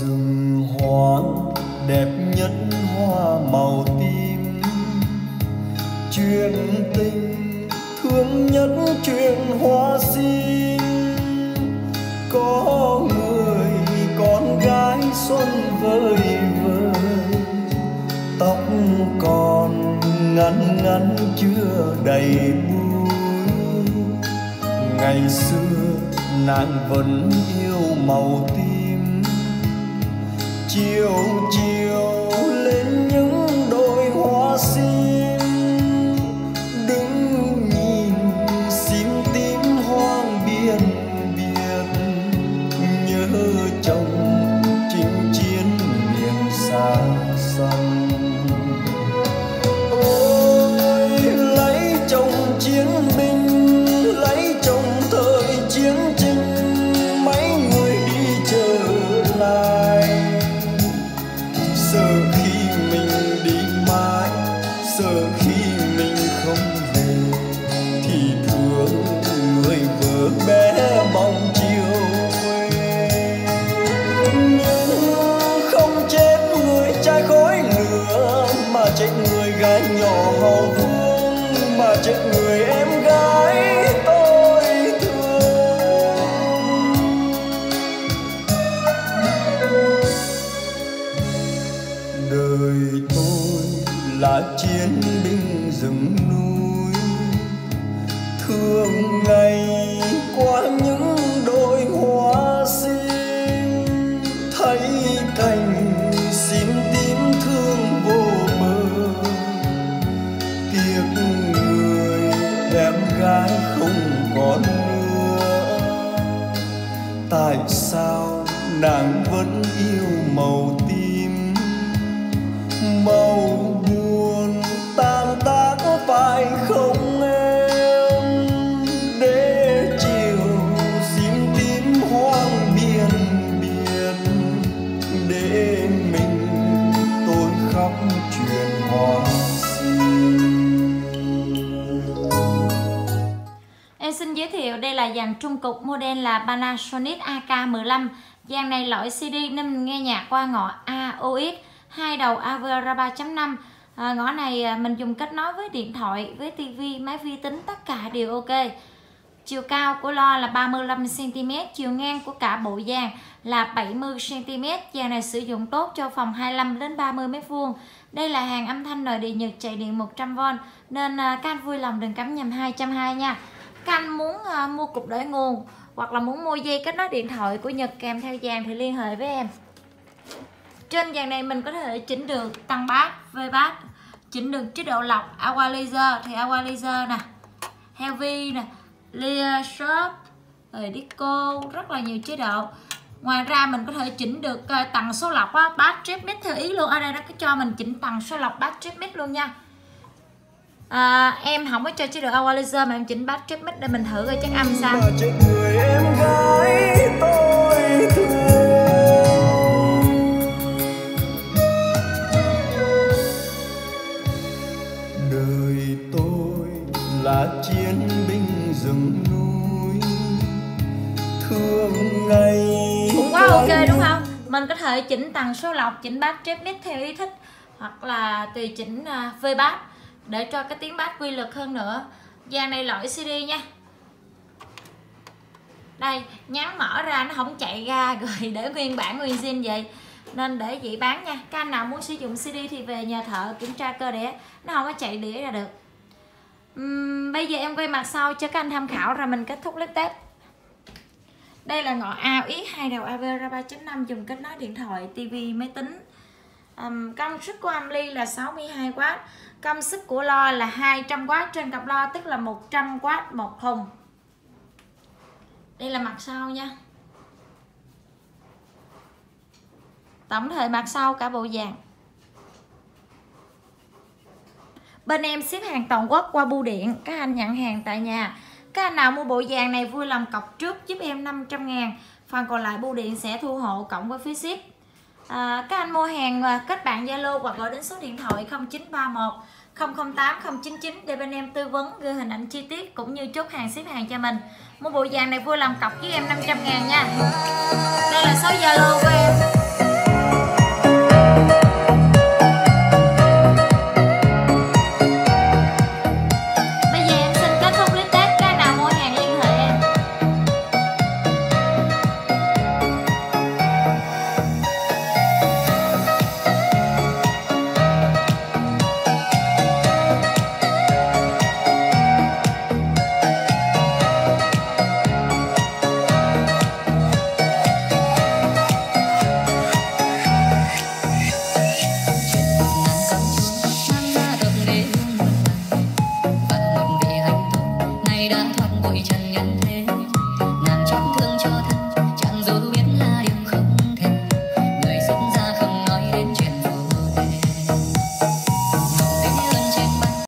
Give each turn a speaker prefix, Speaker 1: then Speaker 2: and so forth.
Speaker 1: rừng hoang, đẹp nhất hoa màu tim. Chuyện tình thương nhất chuyện hoa xin có người con gái xuân vơi vơi tóc còn ngắn ngắn chưa đầy bụi ngày xưa nàng vẫn yêu màu tim chiều chiều sợ khi mình không về, thì thương người vợ bé mong chiều quê nhưng không chết người trai khói lửa mà chết người gái nhỏ hầu vương mà chết người nàng vẫn yêu màu tim màu buồn
Speaker 2: là dàn trung cục model là Panasonic AK15 Dàn này loại CD nên mình nghe nhạc qua ngõ AOX hai đầu Avera 3.5 à, Ngõ này à, mình dùng kết nối với điện thoại, với tivi, máy vi tính tất cả đều ok Chiều cao của lo là 35cm, chiều ngang của cả bộ dàn là 70cm. Dàn này sử dụng tốt cho phòng 25 đến 30 m2. Đây là hàng âm thanh nội địa Nhật chạy điện 100V nên à, các anh vui lòng đừng cắm nhầm 220 nha canh anh muốn uh, mua cục đổi nguồn hoặc là muốn mua dây kết nối điện thoại của Nhật kèm theo dàn thì liên hệ với em. Trên dàn này mình có thể chỉnh được tăng bass, V bass, chỉnh được chế độ lọc, aqua laser thì aqua laser nè, heavy nè, layer Shop rồi Disco rất là nhiều chế độ. Ngoài ra mình có thể chỉnh được ờ, tầng số lọc á bass trip mix theo ý luôn. Ở đây nó có cho mình chỉnh tầng số lọc bass trip mix luôn nha à, em không có cho chế độ equalizer mà em chỉnh bass trip mix để mình thử coi chắc âm sao.
Speaker 1: Mà chết người em gái tôi thương. Đời tôi là chiến binh rừng núi. Thương ngày
Speaker 2: cũng quá ok đúng không? Mình có thể chỉnh tầng số lọc chỉnh bass trip mix theo ý thích hoặc là tùy chỉnh uh, V bass để cho cái tiếng bass quy lực hơn nữa. Dàn này lỗi CD nha. Đây nhắn mở ra nó không chạy ra rồi để nguyên bản nguyên zin vậy. Nên để vậy bán nha. Các anh nào muốn sử dụng CD thì về nhà thợ kiểm tra cơ đĩa. Nó không có chạy đĩa ra được. Uhm, bây giờ em quay mặt sau cho các anh tham khảo rồi mình kết thúc clip test đây là ngọn ao ý hai đầu Avera 3.5 dùng kết nối điện thoại, TV, máy tính um, công suất của âm là 62W công suất của lo là 200W trên cặp lo tức là 100W một thùng. Đây là mặt sau nha. Tổng thể mặt sau cả bộ dàn bên em ship hàng toàn quốc qua bưu điện các anh nhận hàng tại nhà. Các anh nào mua bộ dàn này vui lòng cọc trước giúp em 500 ngàn phần còn lại bưu điện sẽ thu hộ cộng với phí ship à, các anh mua hàng và kết bạn Zalo hoặc gọi đến số điện thoại 0931 008 099 để bên em tư vấn gửi hình ảnh chi tiết cũng như chốt hàng ship hàng cho mình. Mua bộ vàng này vui lòng cọc với em 500 ngàn nha. Đây là số Zalo của em.